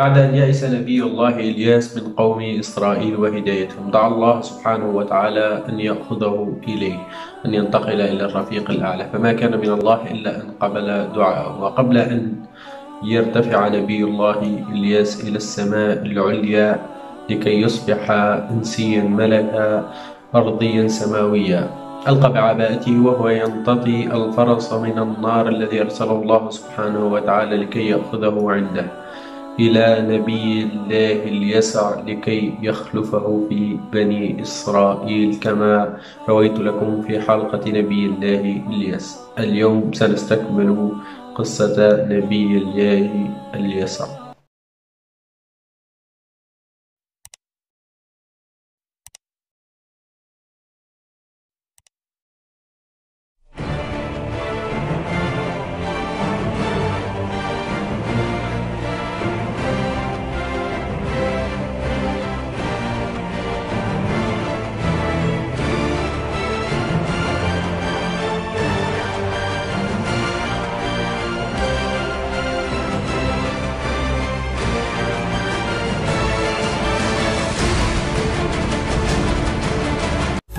بعد أن يئس نبي الله إلياس من قوم إسرائيل وهدايتهم دعا الله سبحانه وتعالى أن يأخذه إليه أن ينتقل إلى الرفيق الأعلى. فما كان من الله إلا أن قبل دعاءه. وقبل أن يرتفع نبي الله إلياس إلى السماء العليا لكي يصبح إنسيا ملكا أرضيا سماويا ألقى بعباءته وهو ينتطي الفرس من النار الذي أرسله الله سبحانه وتعالى لكي يأخذه عنده. إلى نبي الله اليسع لكي يخلفه في بني إسرائيل كما رويت لكم في حلقة نبي الله اليسع. اليوم سنستكمل قصة نبي الله اليسع.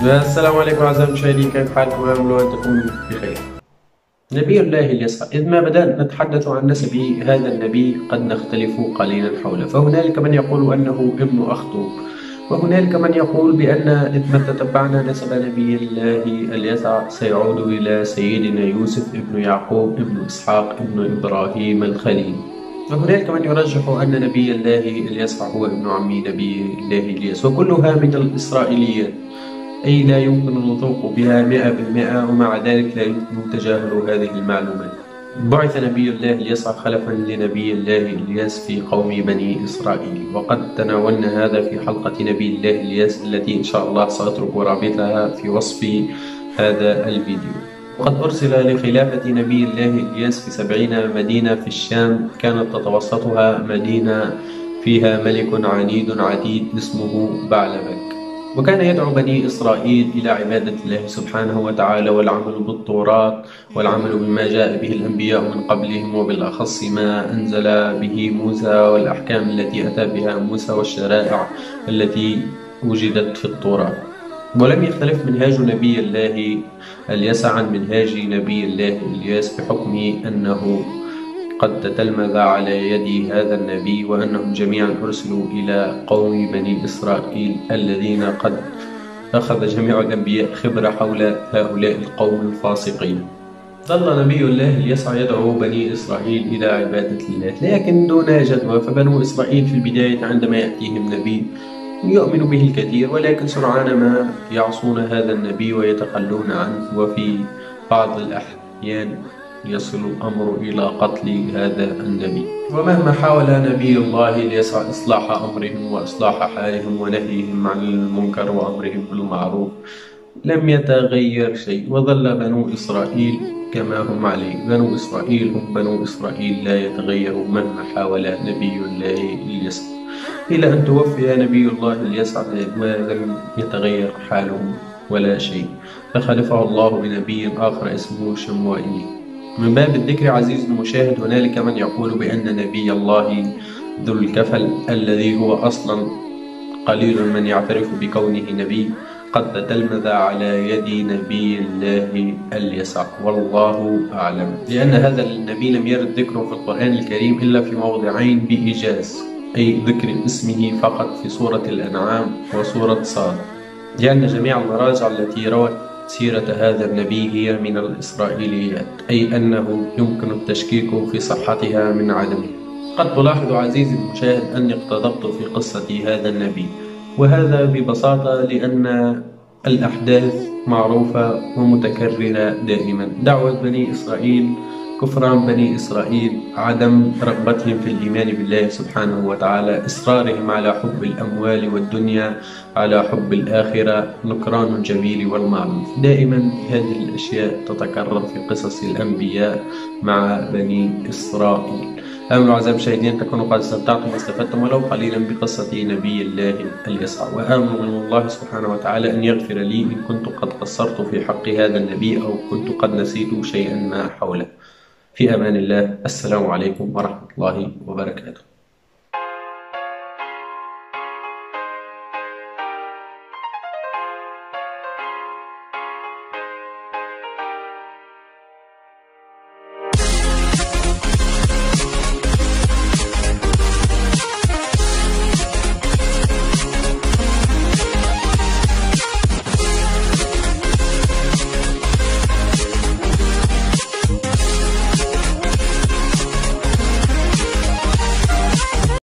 السلام عليكم أعزائي المشاهدين كيف حالكم؟ أمل أن تكونوا بخير. نبي الله اليسع إذ ما بدأنا نتحدث عن نسب هذا النبي قد نختلف قليلا حوله. فهنالك من يقول أنه ابن أخطب وهنالك من يقول بأن إذ ما تتبعنا نسب نبي الله اليسع سيعود إلى سيدنا يوسف ابن يعقوب ابن إسحاق ابن إبراهيم الخليل. وهنالك من يرجح أن نبي الله اليسع هو ابن عم نبي الله الياس وكلها من الإسرائيليات أي لا يمكن النطق بها مئة بالمئة ومع ذلك لا يمكن تجاهل هذه المعلومات بعث نبي الله اليسع خلفا لنبي الله إلياس في قوم بني إسرائيل. وقد تناولنا هذا في حلقة نبي الله إلياس التي إن شاء الله سأترك رابطها في وصف هذا الفيديو. وقد أرسل لخلافة نبي الله إلياس في سبعين مدينة في الشام كانت تتوسطها مدينة فيها ملك عنيد عتيد اسمه بعلبك. وكان يدعو بني إسرائيل إلى عبادة الله سبحانه وتعالى والعمل بالتوراة والعمل بما جاء به الأنبياء من قبلهم وبالأخص ما أنزل به موسى والأحكام التي أتى بها موسى والشرائع التي وجدت في التوراة. ولم يختلف منهاج نبي الله اليسع عن منهاج نبي الله الياس بحكم أنه قد تتلمذ على يد هذا النبي وأنهم جميعا أرسلوا إلى قوم بني إسرائيل الذين قد أخذ جميع الأنبياء خبرة حول هؤلاء القوم الفاسقين. ظل نبي الله ليسعى يدعو بني إسرائيل إلى عبادة الله لكن دون جدوى فبنو إسرائيل في البداية عندما يأتيهم نبي يؤمن به الكثير ولكن سرعان ما يعصون هذا النبي ويتخلون عنه وفي بعض الأحيان يصل الأمر إلى قتل هذا النبي. ومهما حاول نبي الله ليسعى إصلاح أمرهم وإصلاح حالهم ونهيهم عن المنكر وأمرهم بالمعروف لم يتغير شيء. وظل بنو إسرائيل كما هم عليه. بنو إسرائيل هم بنو إسرائيل لا يتغير مهما حاول نبي الله اليسع إلى أن توفي نبي الله اليسع ولم يتغير حالهم ولا شيء. فخلفه الله بنبي آخر اسمه شموئيل من باب الذكر عزيز المشاهد هنالك من يقول بأن نبي الله ذو الكفل الذي هو أصلا قليل من يعترف بكونه نبي قد تتلمذ على يد نبي الله اليسع. والله أعلم. لأن هذا النبي لم يرد ذكره في القرآن الكريم إلا في موضعين بإيجاز أي ذكر اسمه فقط في سورة الأنعام وسورة صاد. لأن جميع المراجع التي روت سيرة هذا النبي هي من الإسرائيليات أي أنه يمكن التشكيك في صحتها من عدمها قد تلاحظ عزيزي المشاهد أني اقتضبت في قصة هذا النبي وهذا ببساطة لأن الأحداث معروفة ومتكررة دائما. دعوة بني إسرائيل كفران بني إسرائيل عدم رغبتهم في الإيمان بالله سبحانه وتعالى إصرارهم على حب الأموال والدنيا على حب الآخرة نكران الجميل والمعروف. دائما هذه الأشياء تتكرر في قصص الأنبياء مع بني إسرائيل. أمل أعزائي المشاهدين تكونوا قد استمتعتم واستفدتم ولو قليلا بقصة نبي الله اليسع. وآمل من الله سبحانه وتعالى أن يغفر لي إن كنت قد قصرت في حق هذا النبي أو كنت قد نسيت شيئا ما حوله. في أمان الله. السلام عليكم ورحمة الله وبركاته.